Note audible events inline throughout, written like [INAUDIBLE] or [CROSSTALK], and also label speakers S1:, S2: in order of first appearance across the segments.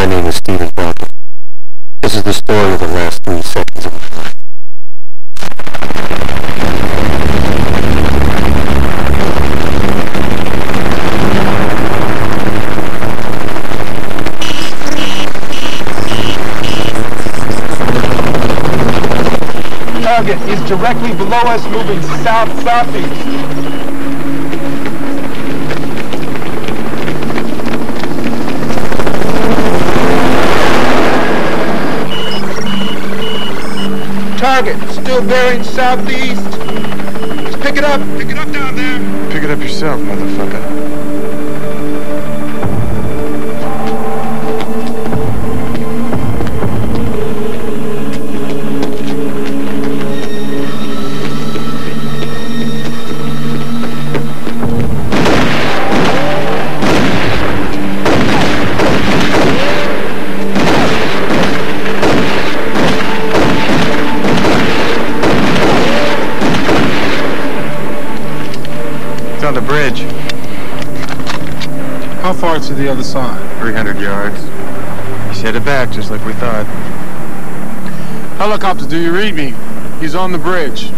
S1: My name is Stephen Barker. This is the story of the last three seconds of my life.
S2: Target is directly below us, moving south-southeast. Target still bearing southeast. Let's pick it up. Pick it up down there.
S3: Pick it up yourself, motherfucker.
S2: Far to the other side?
S3: 300 yards. He's headed back just like we thought.
S2: Helicopter, do you read me? He's on the bridge.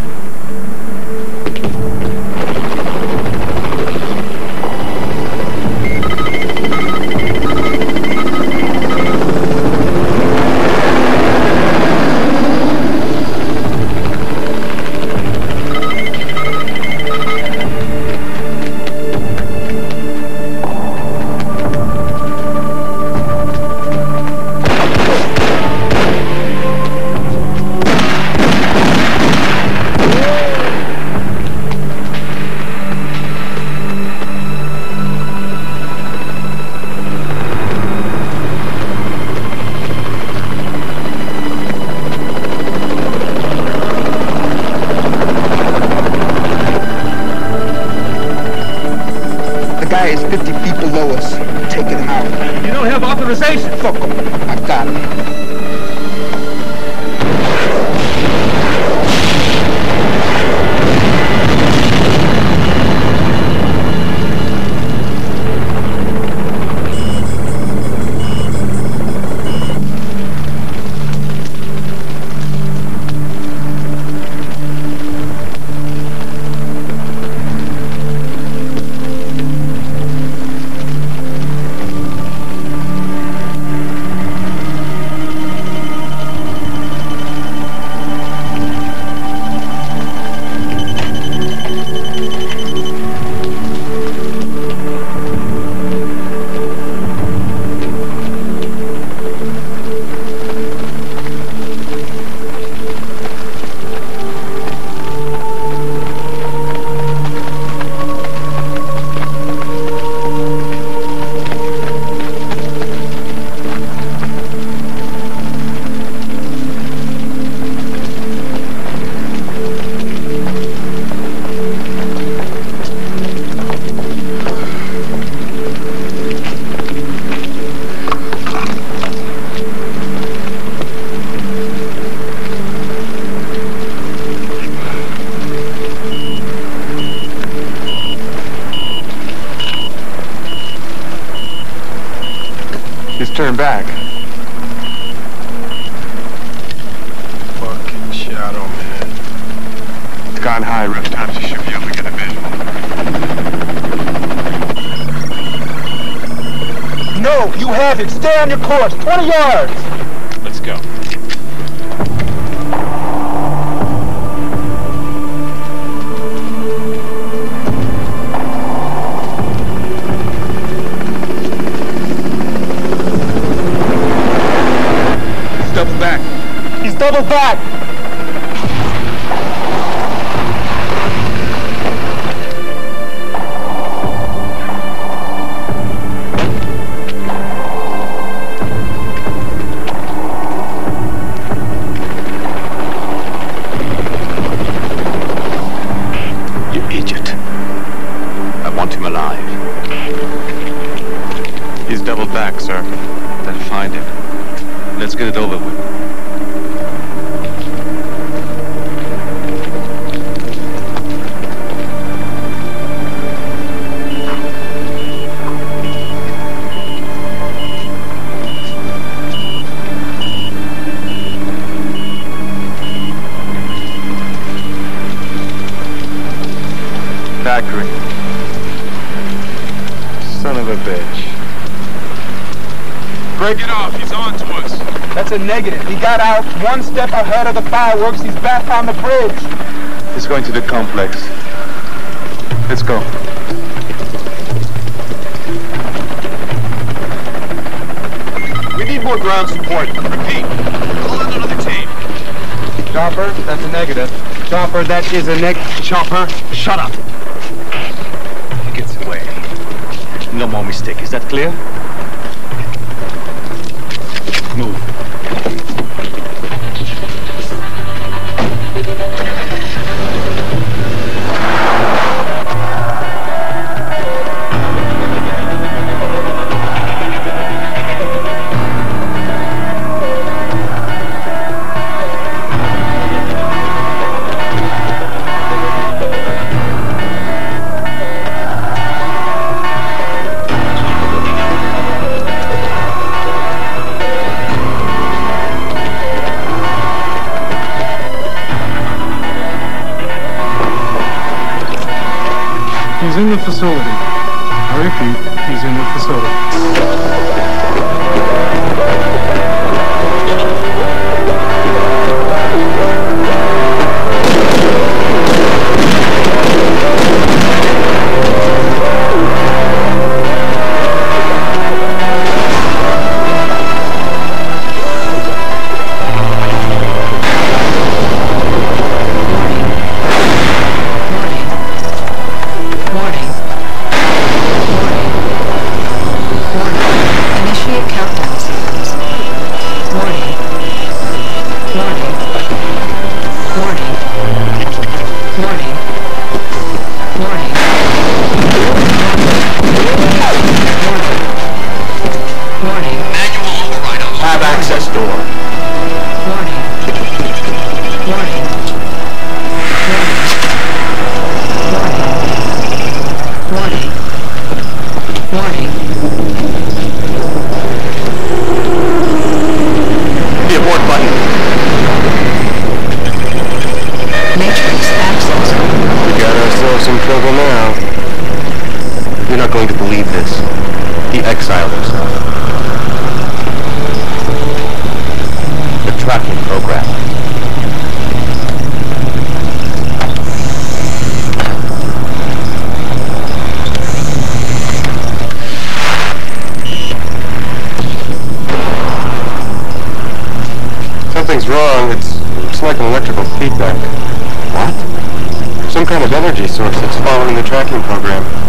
S2: On your course. 20 yards.
S4: factory. Son
S5: of a bitch.
S6: Break it off. He's on to us.
S2: That's a negative. He got out one step ahead of the fireworks. He's back on the bridge.
S5: He's going to the complex. Let's go.
S6: We need more ground support. Repeat. Call in another team.
S5: Chopper, that's a negative. Chopper, that is a neg...
S7: Chopper, shut up. No more mistake. Is that clear?
S8: Kind of energy source that's following the tracking program.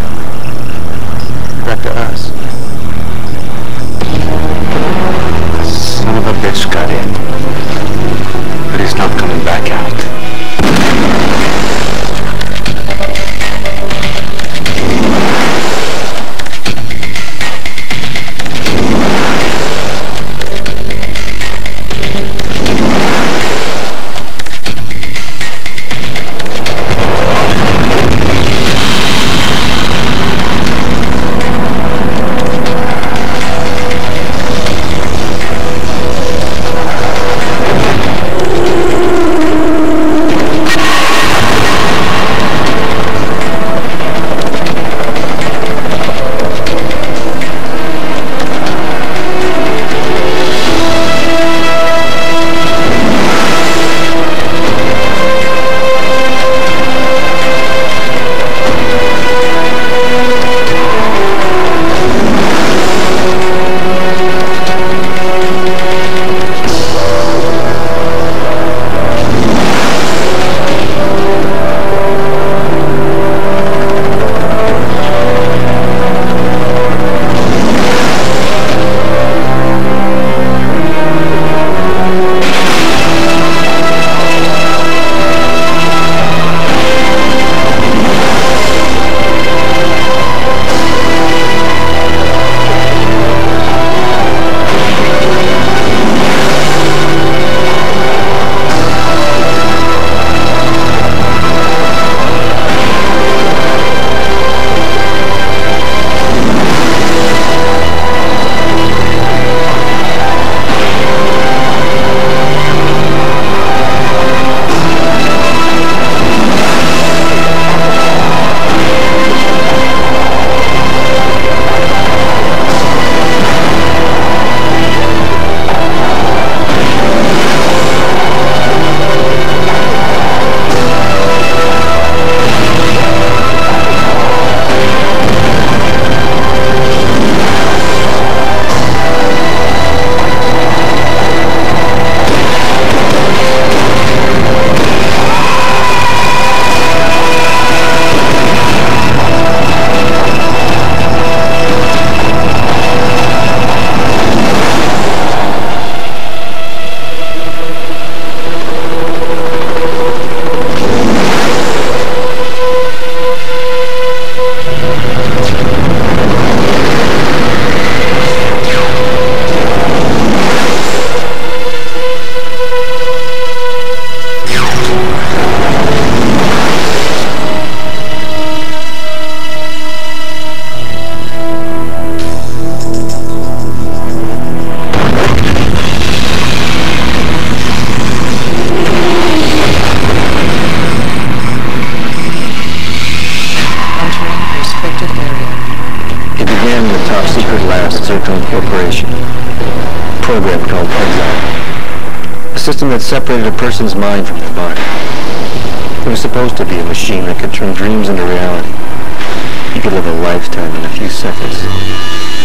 S1: Separated a person's mind from their body. It was supposed to be a machine that could turn dreams into reality. You could live a lifetime in a few seconds.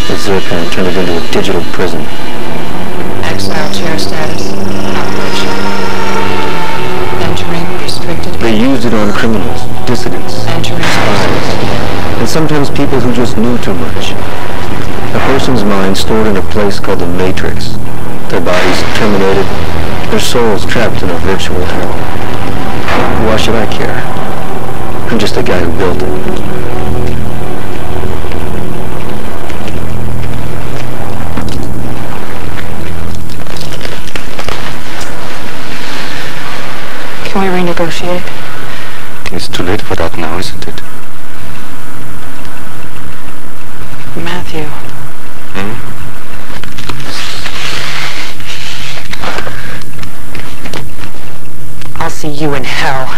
S1: But Zircon turned it into a digital prison.
S7: Exile chair status. Operation. Entering restricted.
S1: They used it on criminals, dissidents,
S7: Entering
S1: spies, and sometimes people who just knew too much. A person's mind stored in a place called the Matrix. Their bodies terminated, their souls trapped in a virtual hell. Why should I care? I'm just a guy who built it.
S7: Can we renegotiate?
S8: It's too late for that now, isn't it?
S7: Matthew. I'll see you in hell.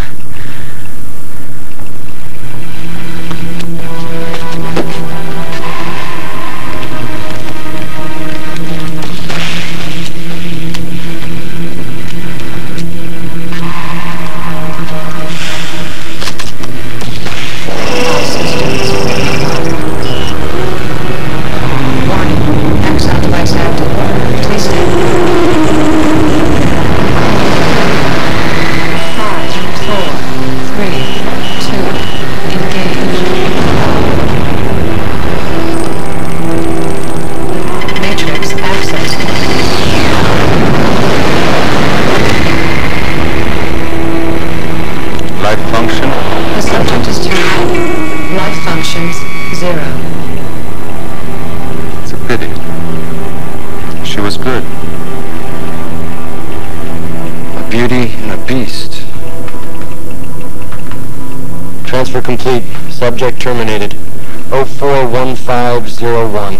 S7: Subject terminated.
S9: 041501.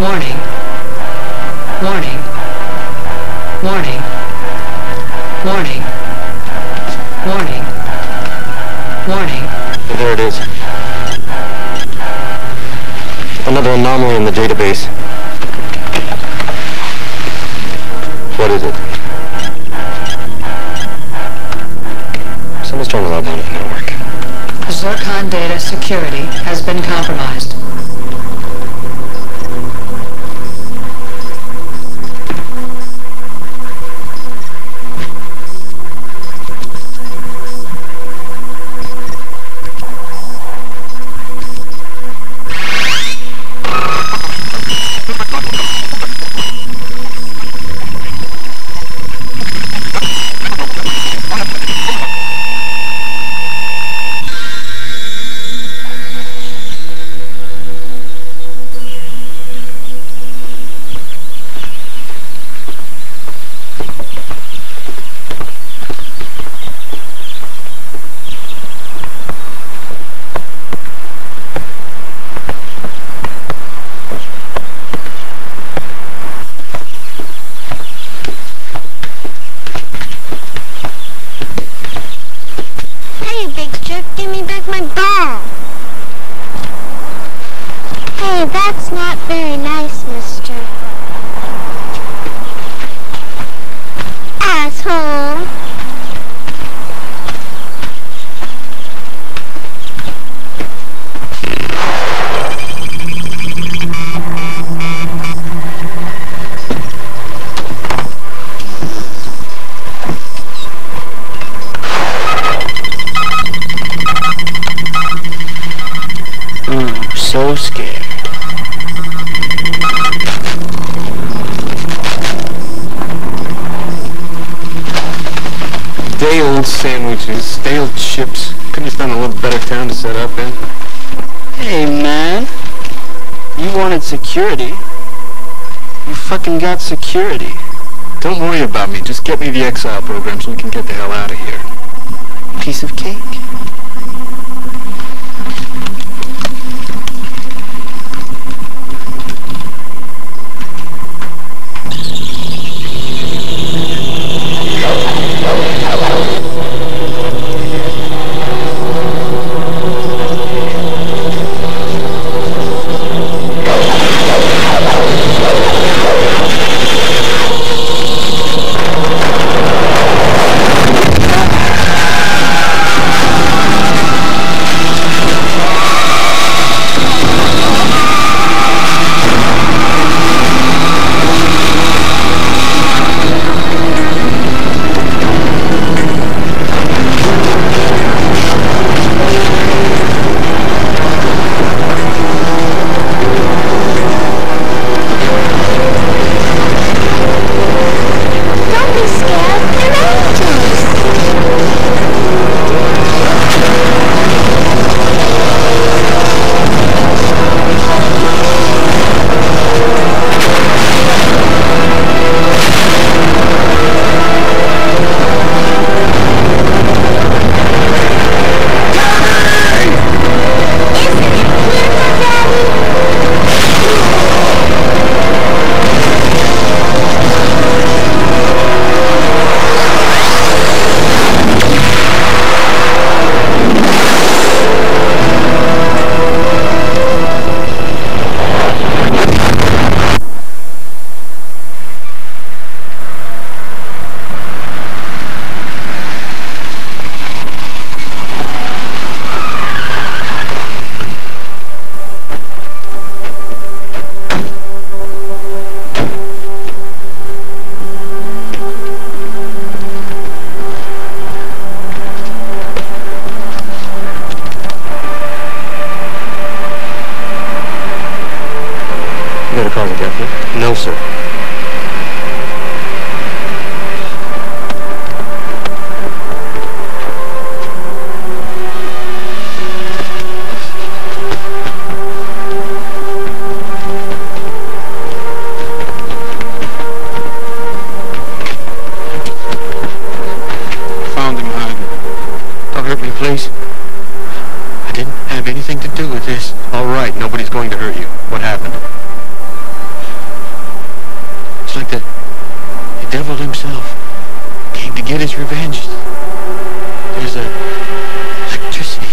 S7: Warning. Warning. Warning. Warning. Warning. Warning.
S9: There it is. Another anomaly in the database. What is it? Someone's trying to log on to the network.
S7: Zircon data security has been compromised.
S9: Day old sandwiches, stale chips. Couldn't you find a little better town to set up in?
S10: Hey, man. You wanted security. You fucking got security.
S9: Don't worry about me. Just get me the exile program so we can get the hell out of here.
S10: Piece of cake.
S9: me, please? I didn't have anything to do with this. All right, nobody's going to hurt you. What happened? It's like the, the devil himself came to get his revenge. There's a electricity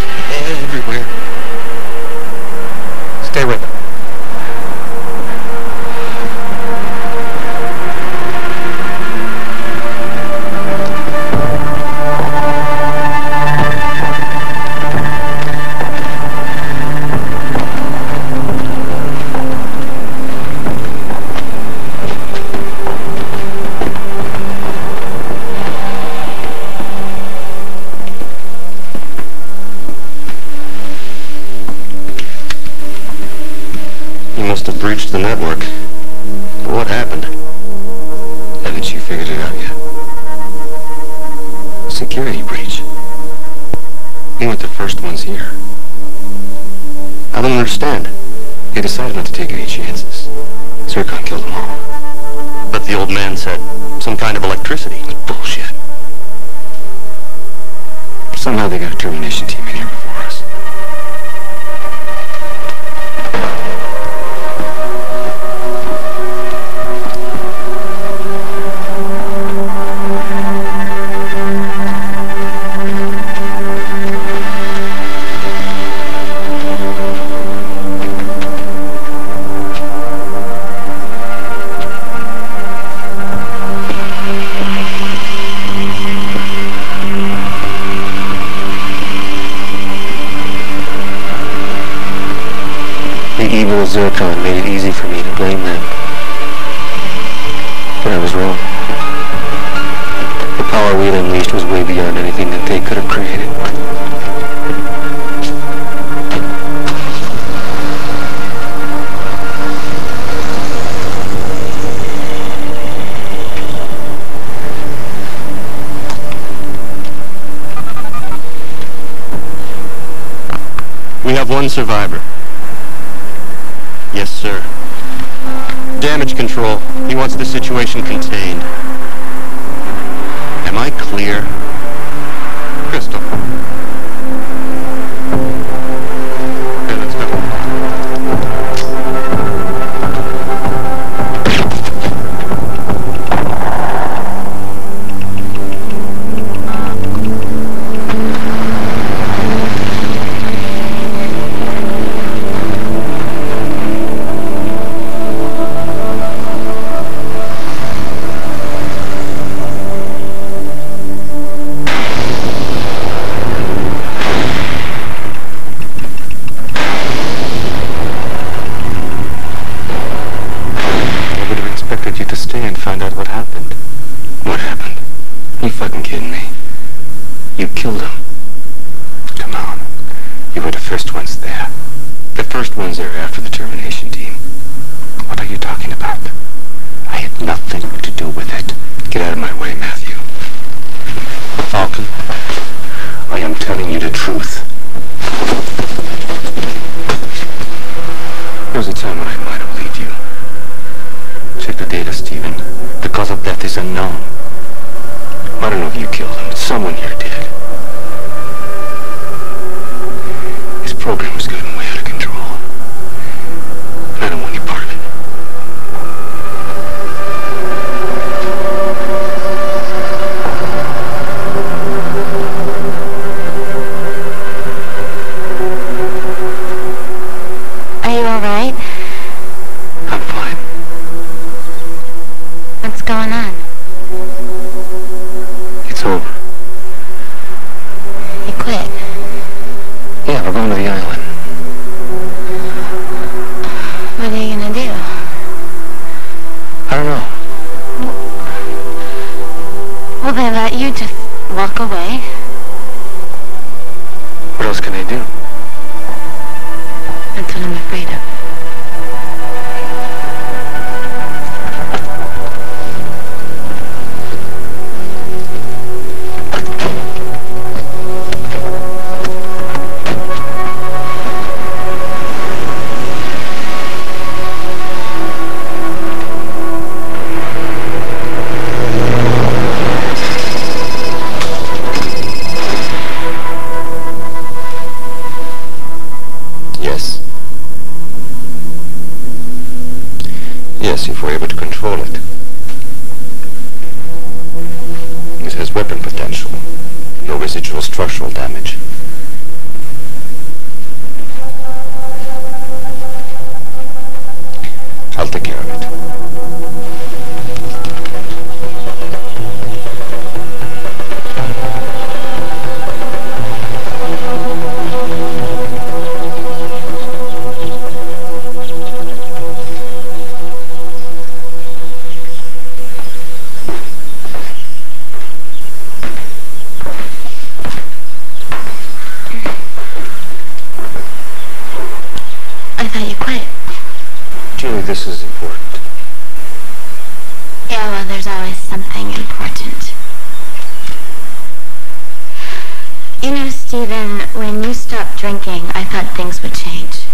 S9: everywhere.
S11: Stay with
S1: me. not to take any chances. Zircon killed them all.
S9: But the old man said some kind of electricity.
S1: Bullshit. Somehow they got zero made it easy for me.
S9: situation contained.
S3: I'll take care of it.
S1: This is important.
S12: Yeah, well, there's always something important. You know, Stephen, when you stopped drinking, I thought things would change.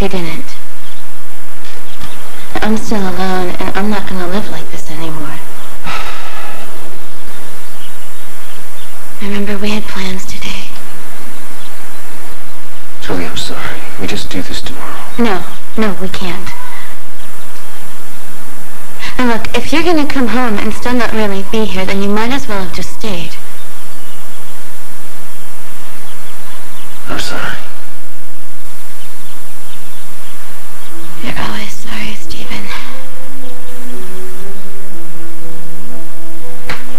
S12: They didn't. I'm still alone, and I'm not going to live like this anymore. Remember, we had plans today.
S1: Julie, I'm sorry. We just do this tomorrow.
S12: No, no, we can't. And look, if you're gonna come home and still not really be here, then you might as well have just stayed.
S1: I'm sorry.
S12: You're always sorry, Stephen.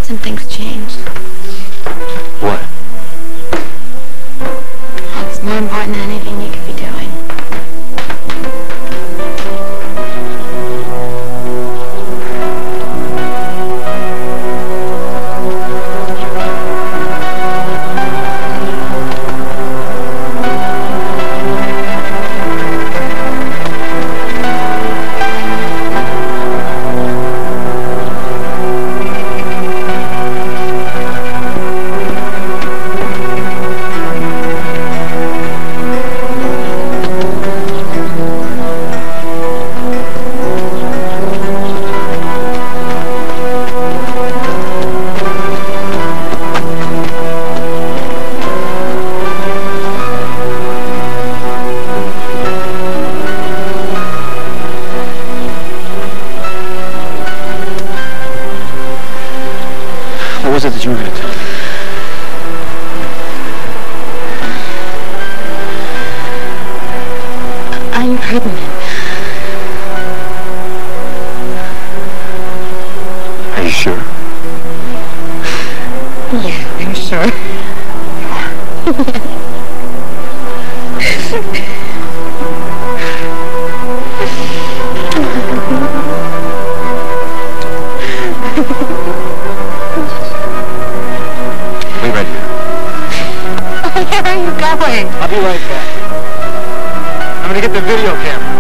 S12: Something's changed.
S1: What?
S12: It's more important than anything [LAUGHS]
S1: I'll be right back. I'm to get the video camera.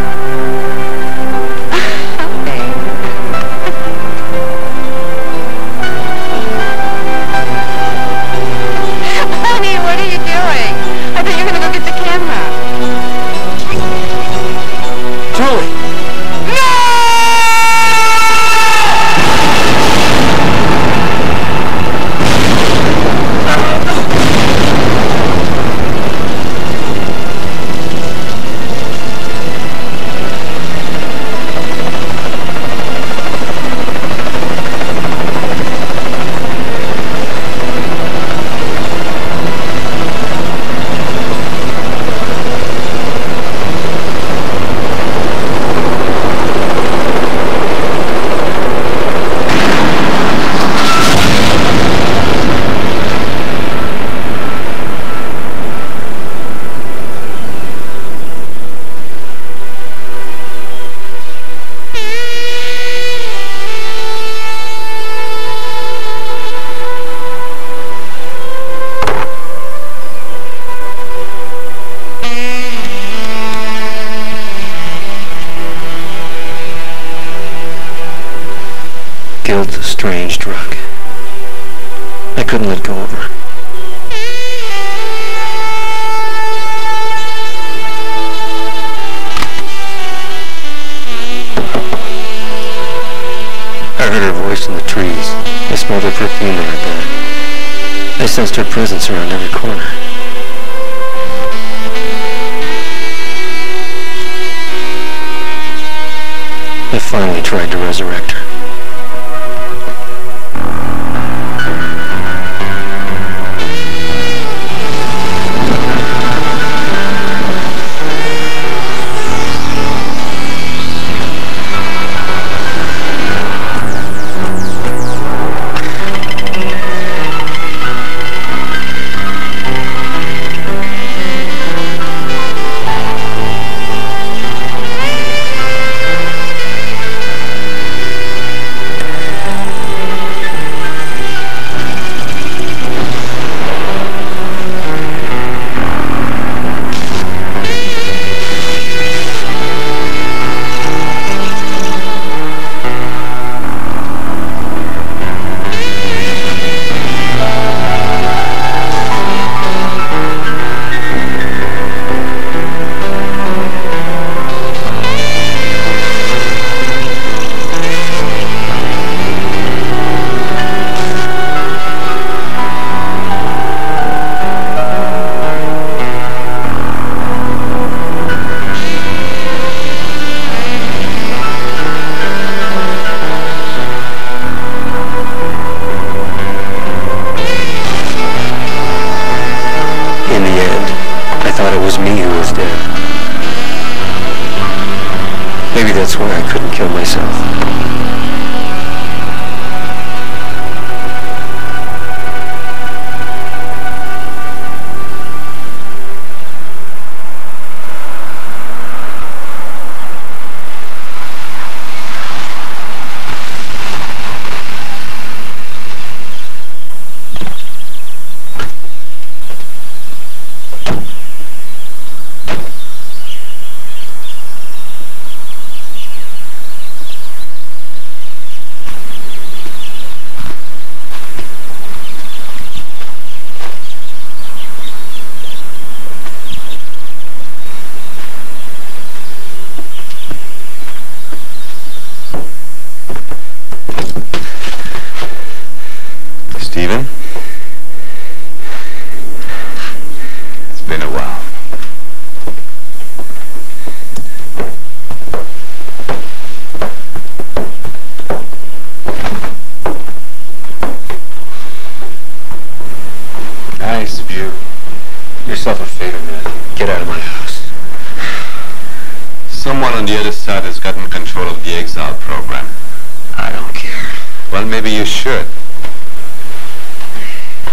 S1: Sensed her presence around every corner. I finally tried to resurrect her.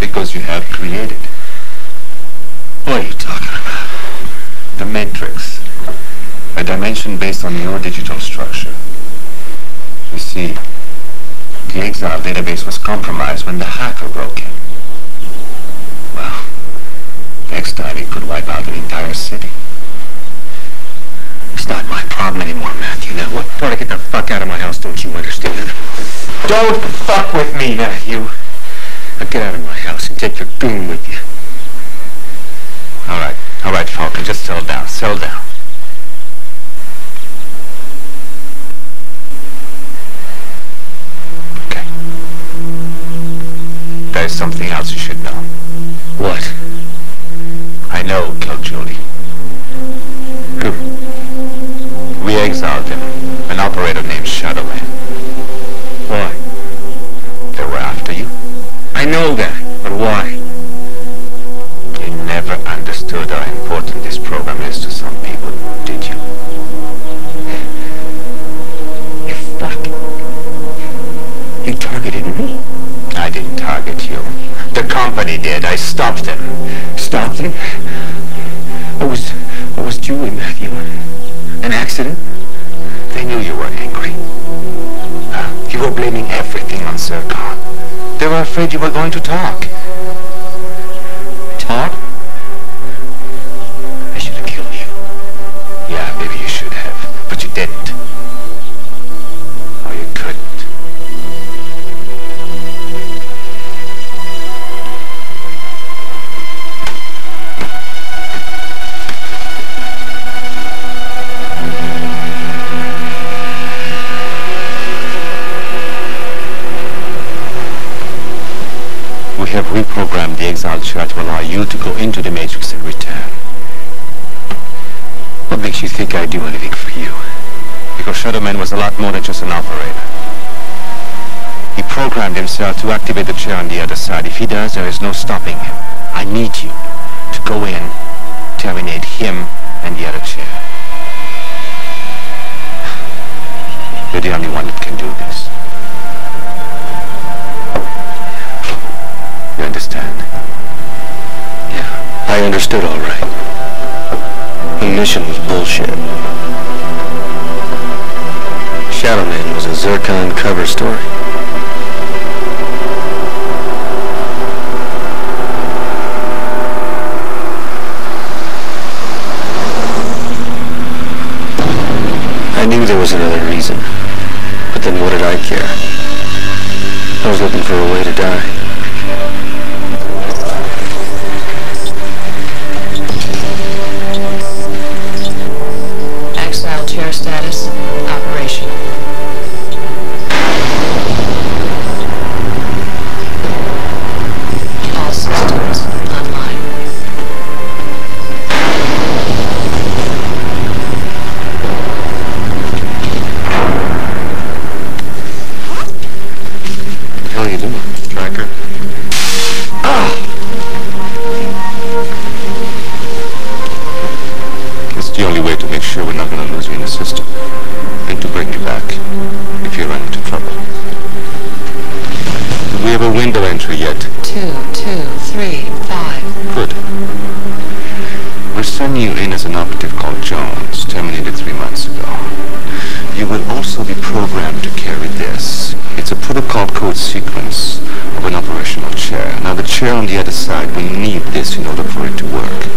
S8: Because you have created
S1: What are you talking about?
S8: the Matrix, a dimension based on your digital structure. You see, the exile database was compromised when the hacker broke in. Well, next time he could wipe out an entire city.
S1: It's not my problem anymore, Matthew. Now, what? Want to get the fuck out of my house, don't you understand? Don't fuck with me, Matthew. Now get out of my house and take your goon with you.
S8: All right, all right, Falcon, just settle down, settle down. Okay. There's something else you should know.
S1: What?
S8: I know who killed Julie.
S1: Who?
S8: We exiled him, an operator named Shadowman.
S1: Why?
S8: They were after you.
S1: I know that, but why?
S8: You never understood how important this program is to some people, did you?
S1: You fuck. You targeted me.
S8: I didn't target you. The company did. I stopped them.
S1: Stopped them? What was, what was Julie, Matthew? An accident?
S8: They knew you were angry. Uh, you were blaming everything on Zircon. They were afraid you were going to talk.
S1: Talk? I should have killed you.
S8: Yeah, maybe you should have, but you didn't. Have reprogrammed the exiled chair to allow you to go into the Matrix and return.
S1: What makes you think I'd do anything for you?
S8: Because Shadowman was a lot more than just an operator. He programmed himself to activate the chair on the other side. If he does, there is no stopping him. I need you to go in, terminate him and the other chair. You're the only one that can do this. You understand?
S1: Yeah, I understood all right. The mission was bullshit. Shadow Man was a Zircon cover story. I knew there was another reason. But then what did I care? I was looking for a way to die.
S13: Chair status, operation.
S8: sequence of an operational chair. Now the chair on the other side, we need this in order for it to work.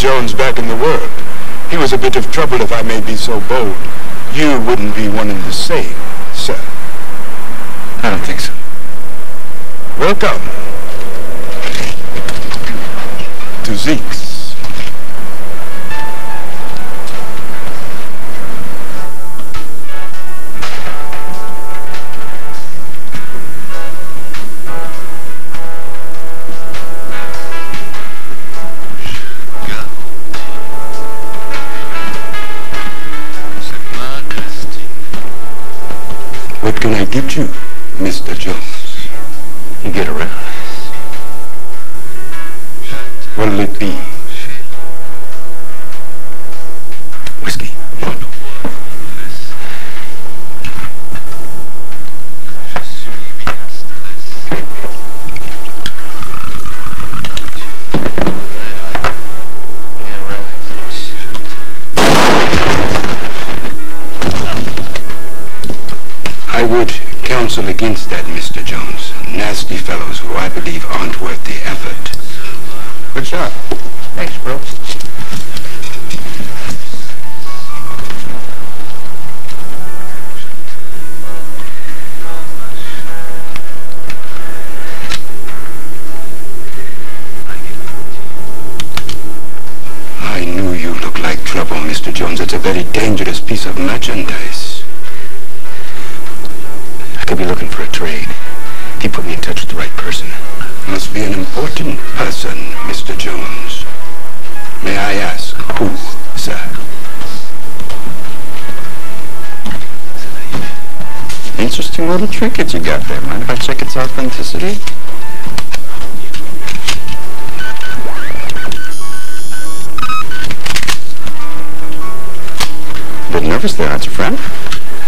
S8: Jones
S14: back in the world. He was a bit of trouble, if I may be so bold. You wouldn't be one and the same, sir.
S8: I don't think so.
S14: Welcome to Zeke's. whiskey. I
S8: would
S15: counsel against that, Mr. Jones. Nasty fellows who I believe aren't worth the effort.
S8: Good shot.
S15: It's a very dangerous piece of merchandise.
S3: I could be looking for a trade. He put me in touch with the right person.
S15: Must be an important person, Mr. Jones. May I ask who, sir?
S8: Interesting little trinket you got there. Mind if I check its authenticity? Nervous there, aren't you, friend?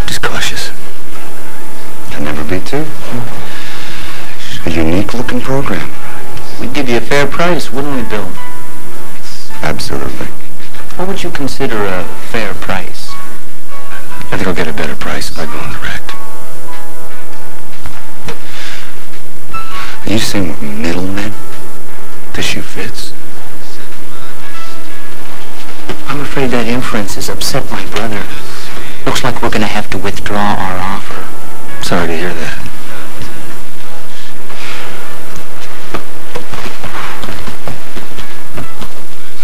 S3: Just cautious.
S8: Can never be too. A unique looking program.
S1: We'd give you a fair price, wouldn't we, Bill?
S8: Absolutely.
S1: What would you consider a fair price?
S3: I think I'll get a better price if I go on direct.
S8: Are you saying we're middlemen? The shoe fits?
S1: I'm afraid that inference has upset my brother. Looks like we're gonna have to withdraw our offer.
S3: Sorry to hear that.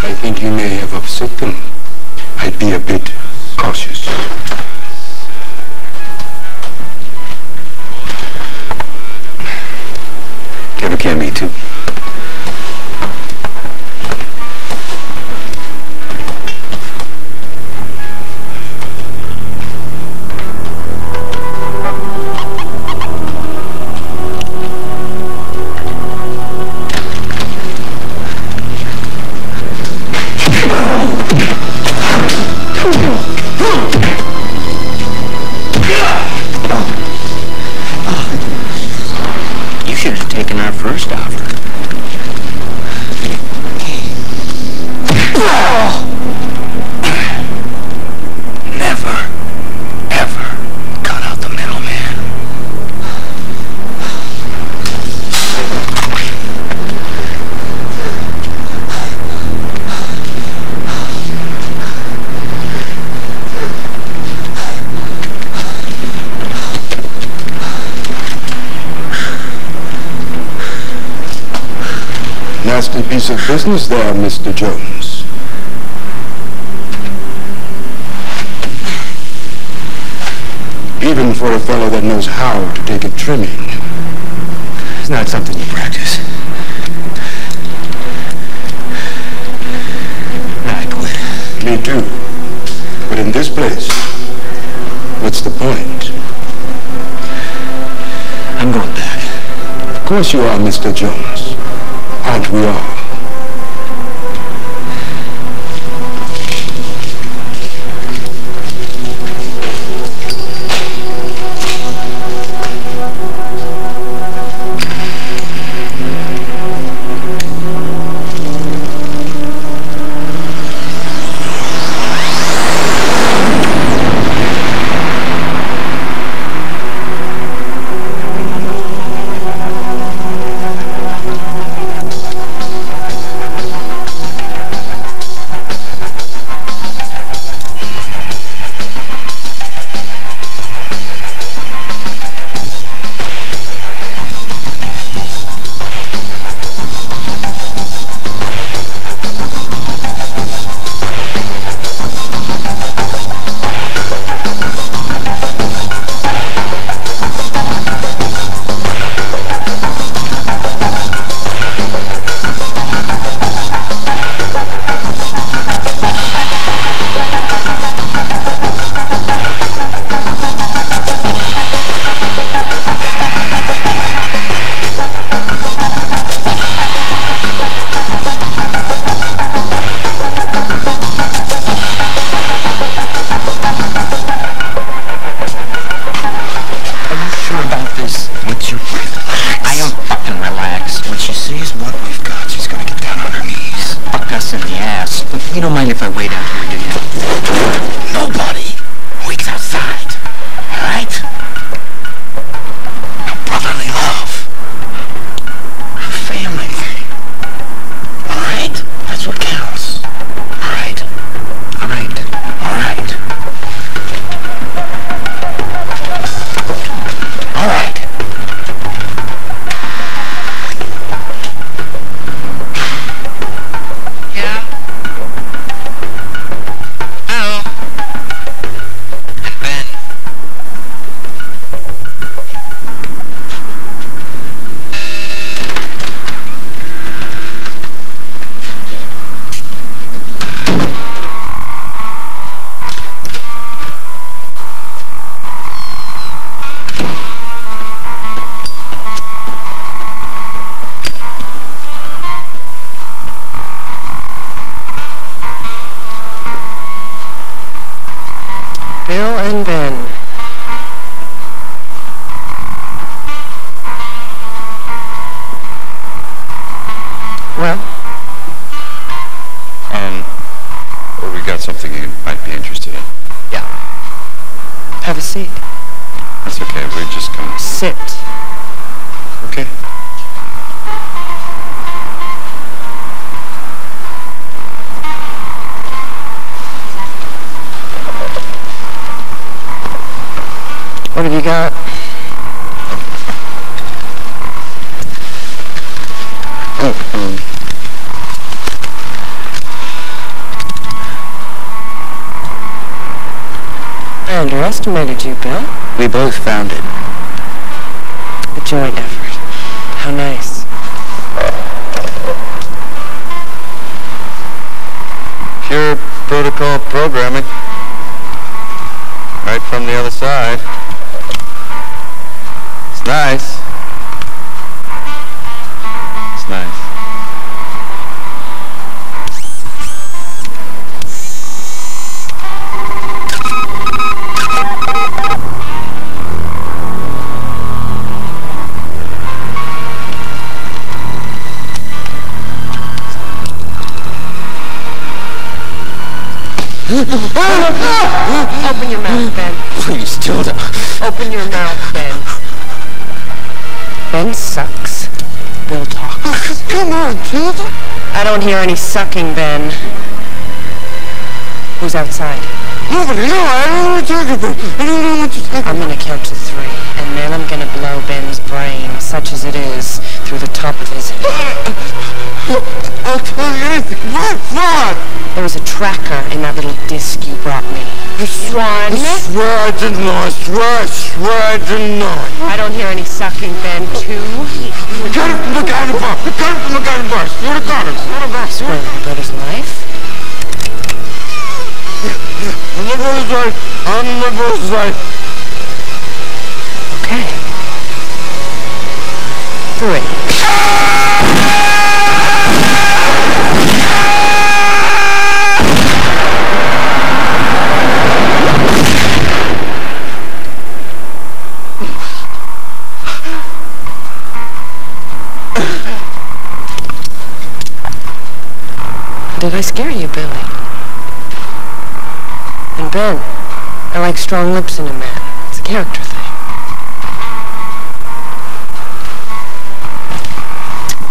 S15: I think you may have upset them. I'd be a bit cautious.
S3: Ever can be too.
S1: Taken our first offer.
S15: Piece of business there, Mr. Jones. Even for a fellow that knows how to take a trimming.
S3: It's not something you practice. I quit.
S15: Me too. But in this place, what's the point?
S3: I'm going back.
S15: Of course you are, Mr. Jones. Aren't we all?
S7: Underestimated you, Bill.
S16: we both found it.
S7: A joint effort. How nice.
S3: Pure protocol programming. Right from the other side. It's nice.
S7: Open your mouth, Ben.
S3: Please, Tilda.
S7: Open your mouth, Ben. Ben sucks. Bill talks. [LAUGHS]
S16: Come on, Tilda.
S7: I don't hear any sucking, Ben. Who's outside?
S16: Nobody, no, I don't know what you're talking about. I don't know what you're talking
S7: I'm gonna count to three, and then I'm gonna blow Ben's brain, such as it is, through the top of his head.
S16: I'll tell you anything. What? What?
S7: There was a tracker in that little disc you brought me.
S16: I
S7: Swan!
S16: swear I know. I swear, I swear I didn't know.
S7: I don't hear any sucking, Ben. Two.
S16: I got it from the guy in the bar. I got it from the guy in the bar. Swear to God. I swear to God. Swear.
S7: Well, brother's life.
S16: The liberal is right. I'm the liberal is
S7: strong lips in a man. It's a character thing.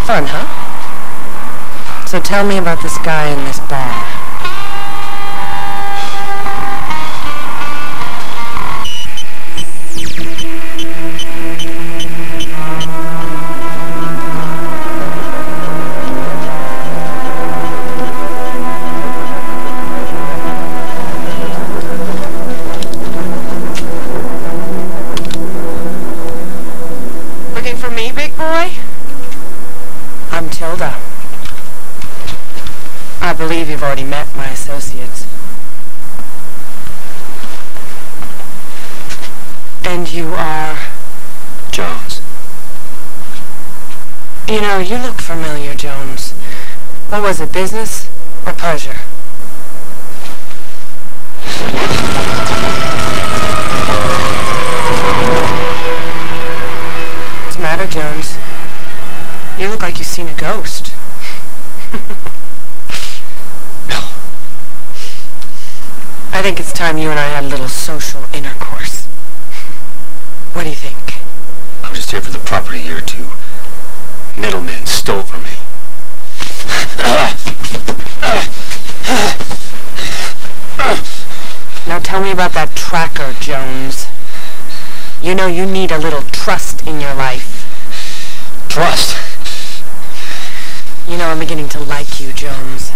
S7: Fun, huh? So tell me about this guy in this bar. You you look familiar, Jones. What was it, business or pleasure? What's the matter, Jones? You look like you've seen a ghost. no. [LAUGHS] I think it's time you and I had a little social intercourse. [LAUGHS] What do you think?
S3: I'm just here for the property year two. Middlemen stole from me.
S7: Now tell me about that tracker, Jones. You know you need a little trust in your life.
S3: Trust.
S7: You know I'm beginning to like you, Jones.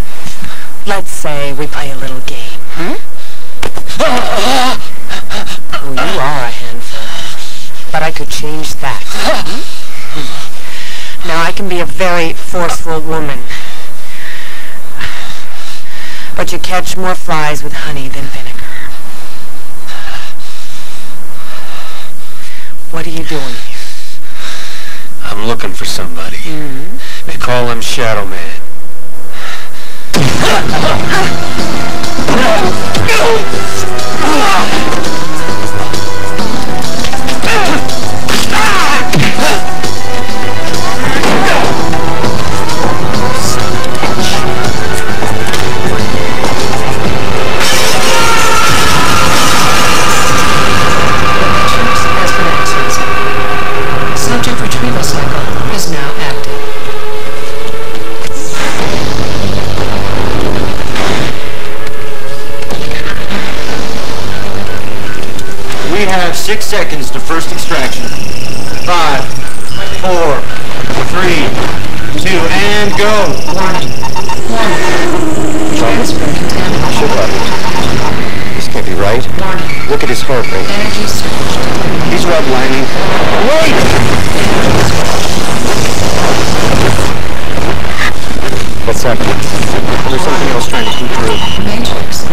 S7: Let's say we play a little game, hmm? Oh, you are a handful. But I could change that. hmm? I can be a very forceful woman. But you catch more flies with honey than vinegar. What are you doing here?
S3: I'm looking for somebody. Mm-hmm. They call him Shadow Man. [LAUGHS]
S17: six seconds to first extraction. Five, four, three, two, and go.
S18: Transfer contamination.
S8: Shit levels. This can't be right. Look at his heart rate.
S18: Energy surge.
S8: He's redlining. Wait! What's that? There's something else trying to keep through.
S18: Matrix.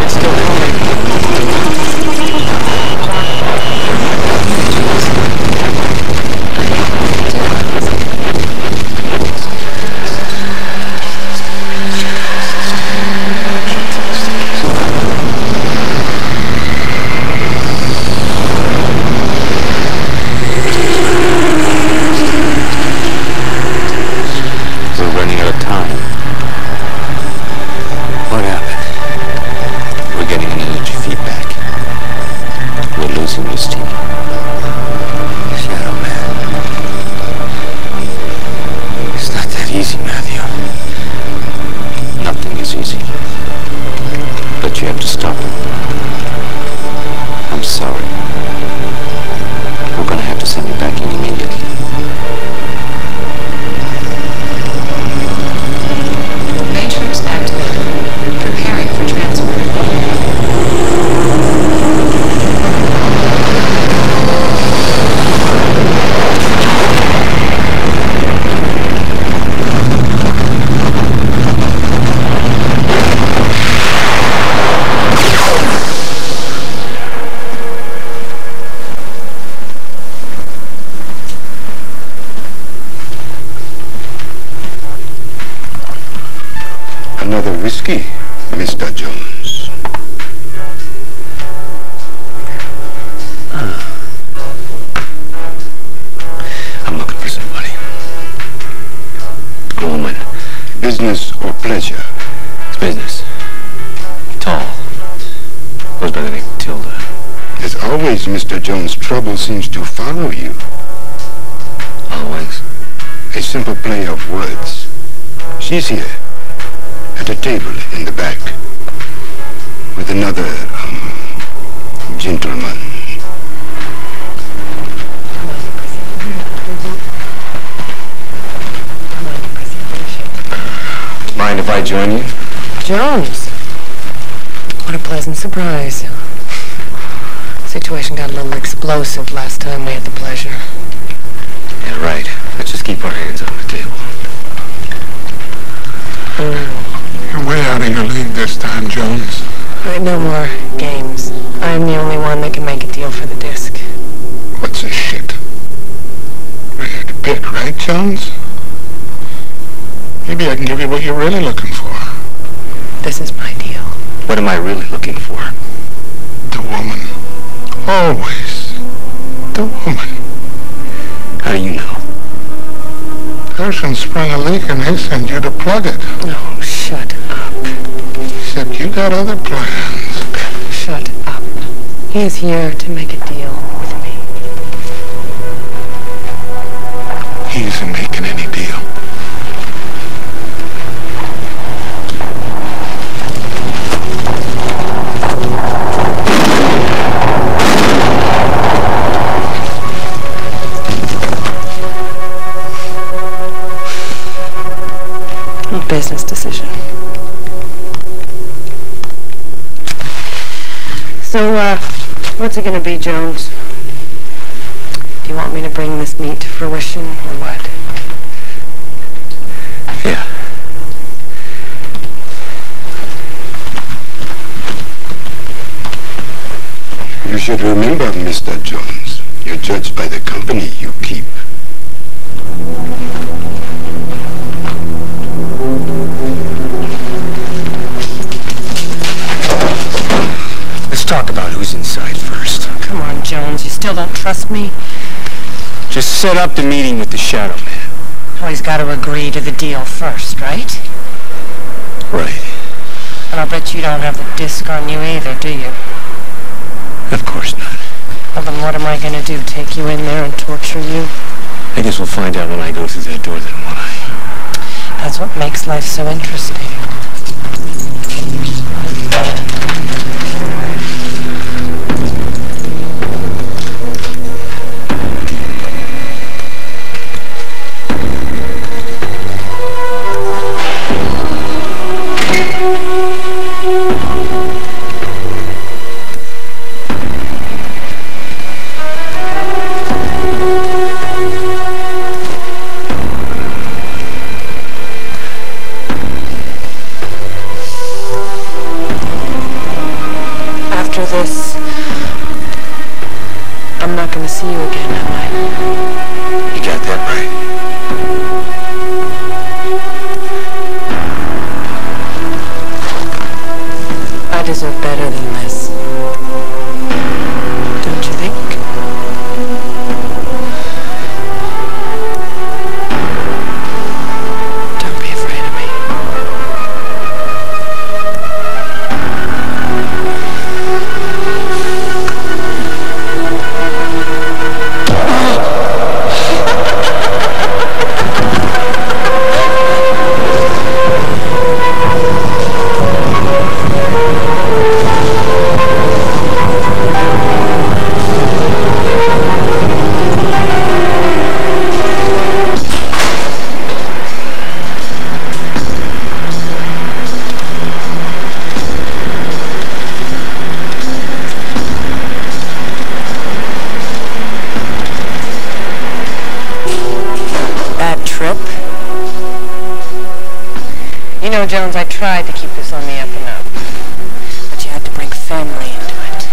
S8: It's still coming.
S15: Another whiskey, Mr. Jones. Ah.
S1: I'm looking for somebody. A woman.
S15: Business or pleasure?
S1: It's business. Tall. Goes by the name of Tilda.
S15: As always, Mr. Jones, trouble seems to follow you.
S1: Always.
S15: A simple play of words. She's here, at a table in the back, with another, um, gentleman.
S8: Mind if I join you?
S7: Jones. What a pleasant surprise. Situation got a little explosive last time we had the pleasure.
S1: Yeah, right. Let's just keep our hands on the table.
S16: You're way out of your league this time, Jones.
S7: All right, no more games. I'm the only one that can make a deal for the disc.
S16: What's this shit? We're here to pick, right, Jones? Maybe I can give you what you're really looking for.
S7: This is my deal.
S1: What am I really looking for?
S16: The woman. Always. The woman.
S1: How do you know?
S16: Person sprung a leak and they sent you to plug it.
S7: Oh, shut up.
S16: Except you got other plans.
S7: Shut up. He is here to make a deal with me.
S16: He's isn't
S7: business decision. So, uh, what's it gonna be, Jones? Do you want me to bring this meet to fruition, or what?
S1: Yeah.
S15: You should remember, Mr. Jones, you're judged by the company you keep.
S1: Let's talk about who's inside first.
S19: Come on, Jones. You still don't trust me?
S1: Just set up the meeting with the Shadow Man.
S19: Well, he's got to agree to the deal first, right?
S1: Right.
S19: And I'll bet you don't have the disc on you either, do you?
S1: Of course not.
S19: Well, then what am I going to do? Take you in there and torture you?
S1: I guess we'll find out when I go through that door then, won't I?
S19: That's what makes life so interesting. Going to see you again, am I?
S1: You got that right.
S19: Jones, I tried to keep this on the up and up. But you had to bring family into it.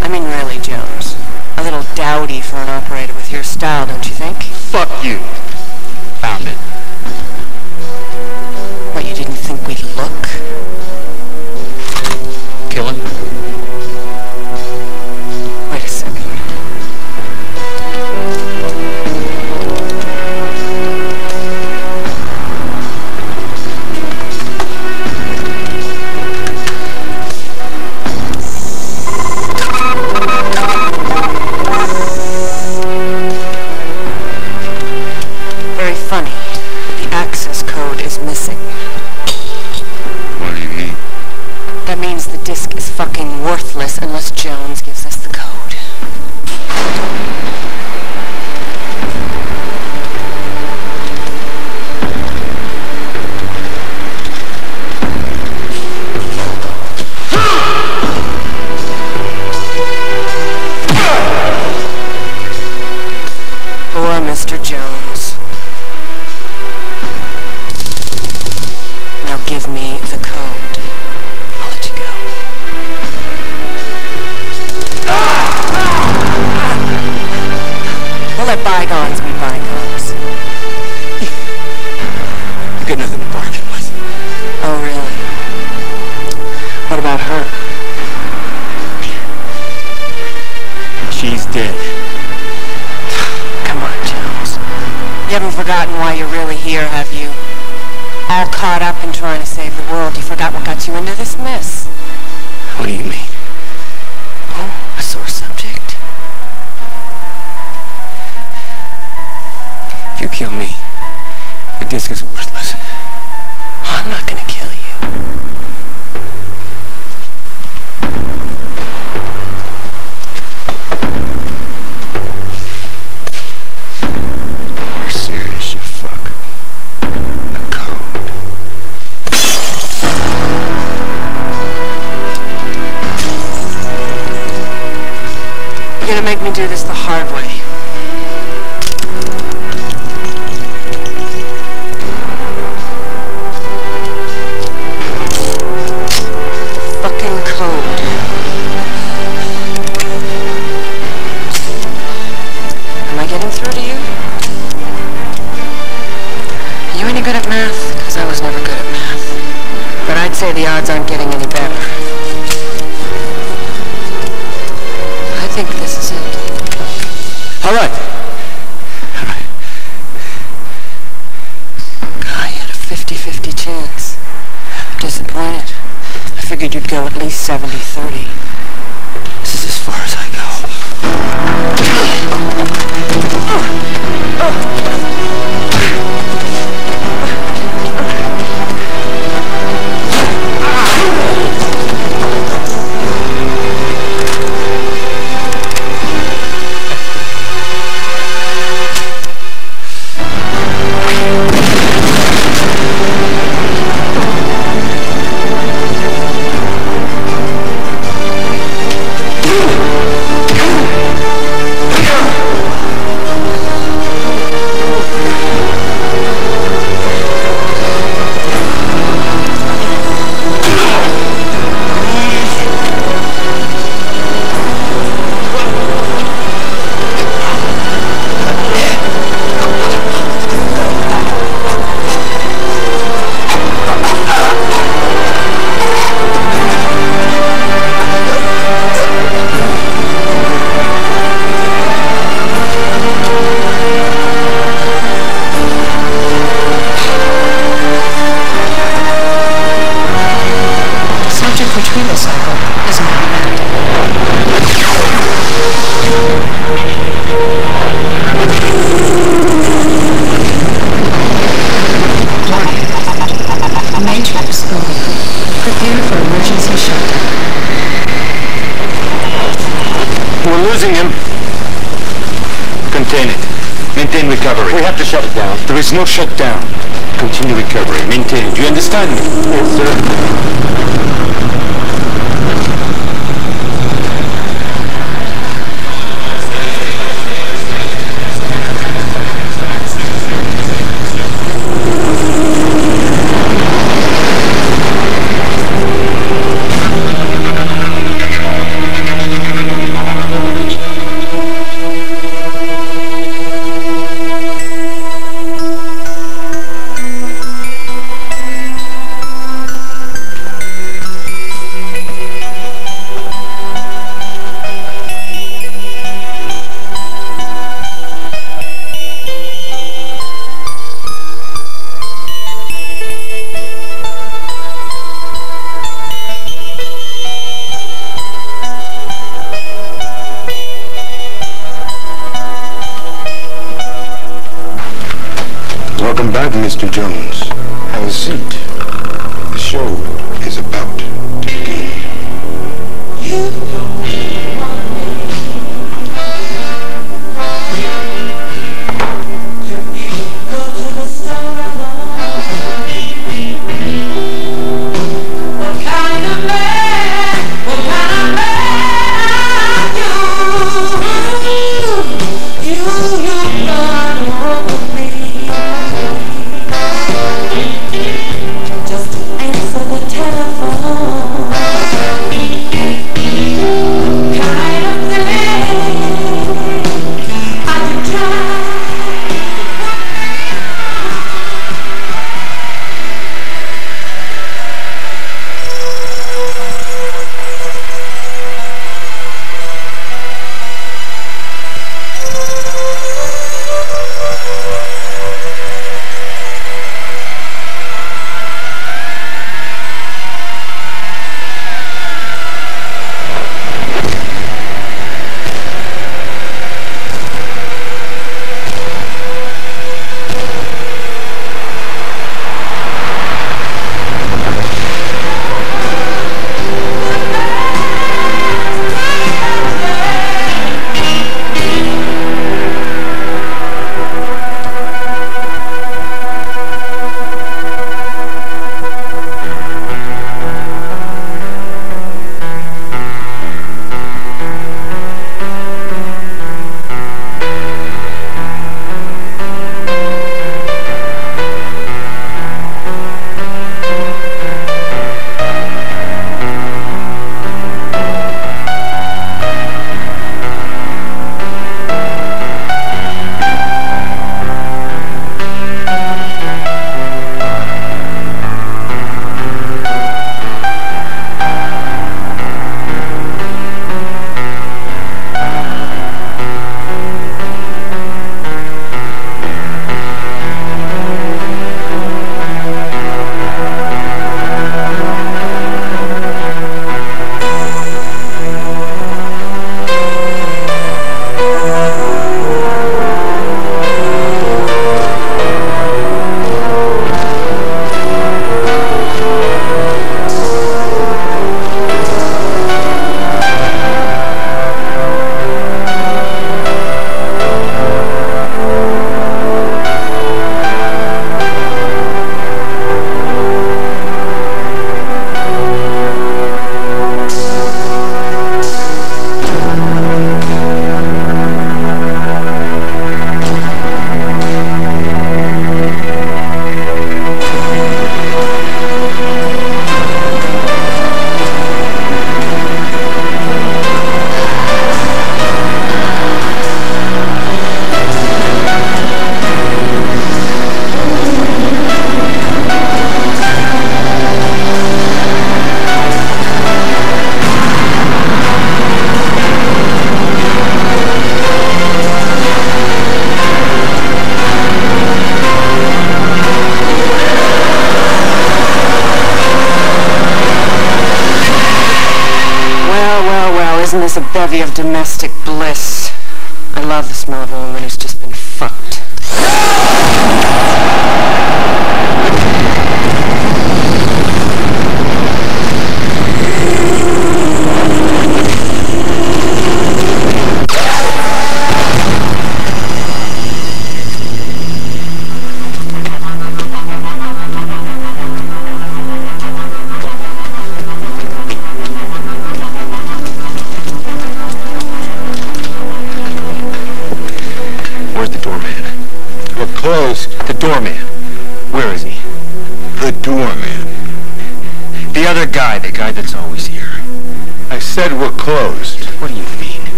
S19: I mean, really, Jones. A little dowdy for an operator with your style, don't you think?
S7: Fuck you.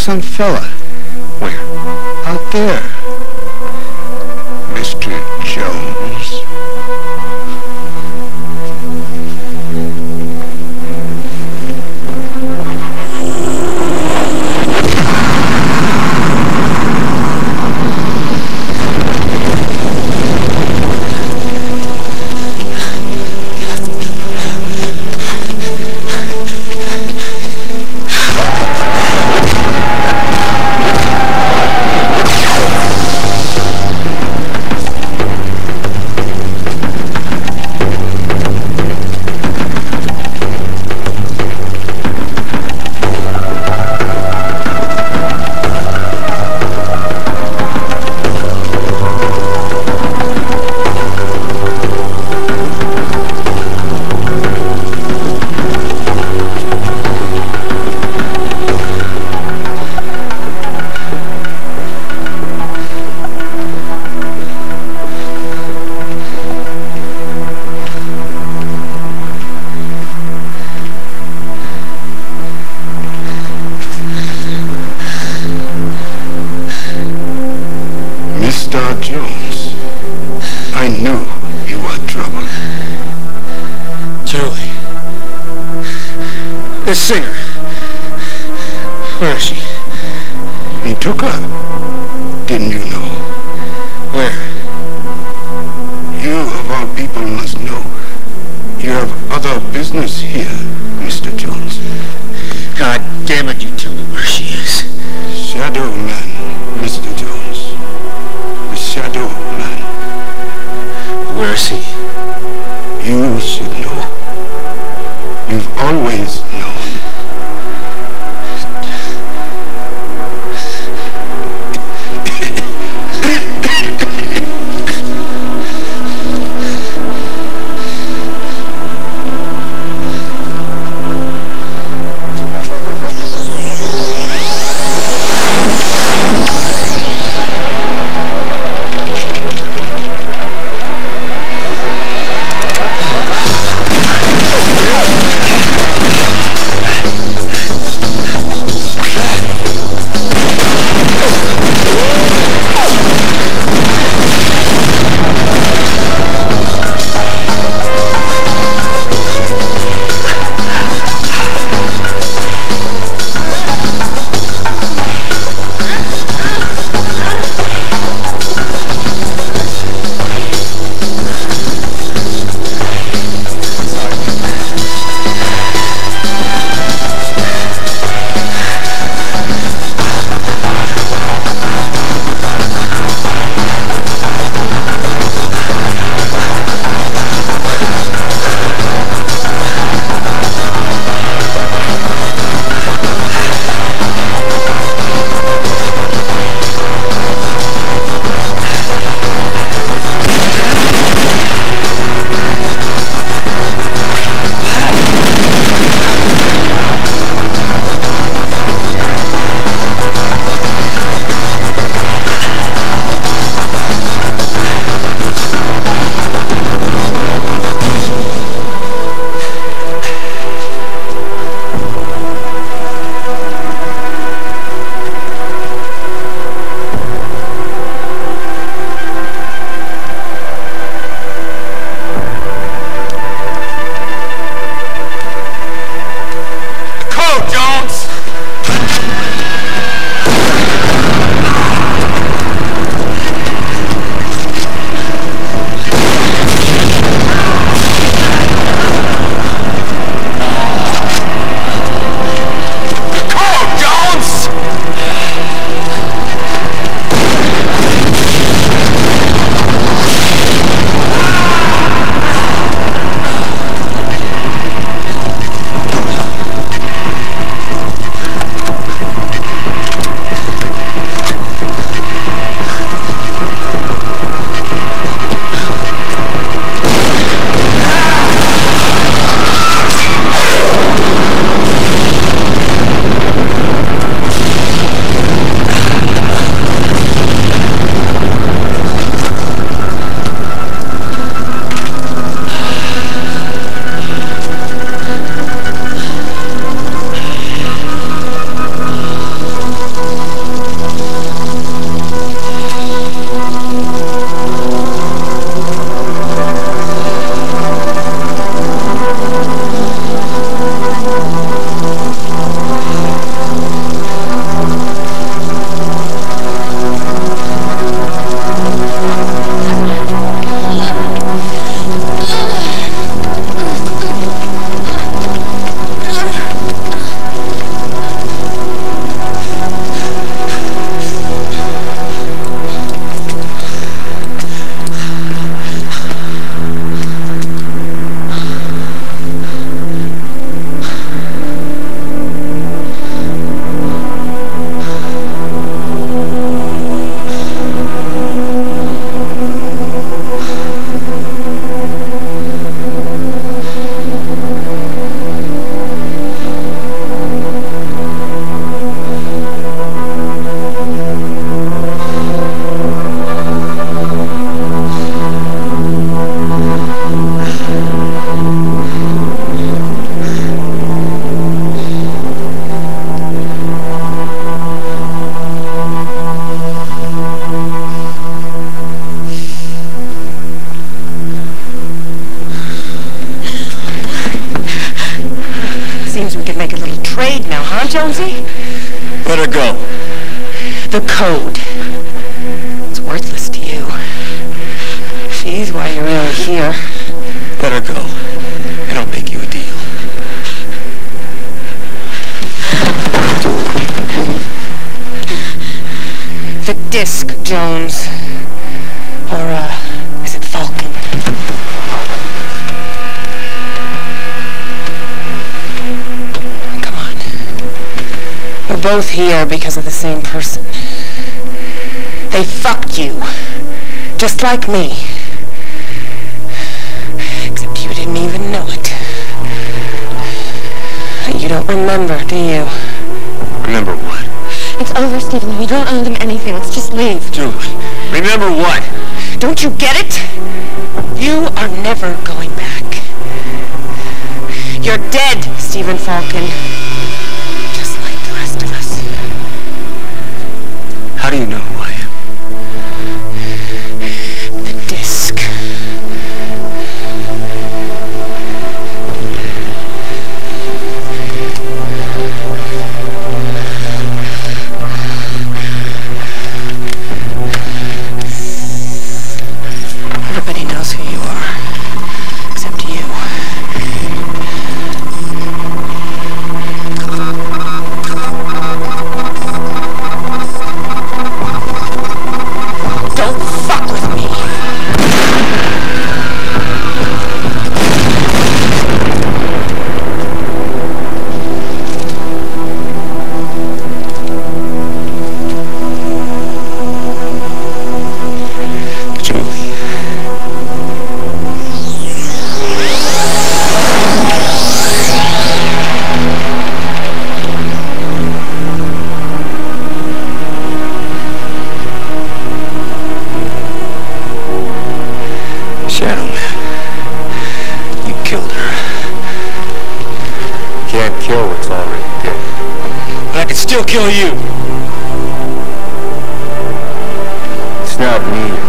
S15: Some fella. Where? Out there.
S1: This singer. Where is she?
S15: He took her. Didn't you know?
S1: Where?
S15: You, of all people, must know. You have other business here, Mr. Jones.
S1: God damn it, you tell me where she is.
S15: Shadow Man, Mr. Jones. The Shadow Man.
S1: Where is he?
S15: You should know. You've always
S7: code. It's worthless to you. She's why you're really here.
S15: Let her go. And I'll make you a deal.
S7: The disc, Jones. Or, uh, is it Falcon? Come on. We're both here because of the same person. They fucked you. Just like me. Except you didn't even know it. You don't remember, do you?
S15: Remember what?
S20: It's over, Stephen. We don't owe them anything. Let's just leave.
S15: Julie, remember what?
S7: Don't you get it? You are never going back. You're dead, Stephen Falcon. Just like the rest of us.
S15: How do you know still kill you.
S1: It's not me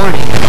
S7: Warning.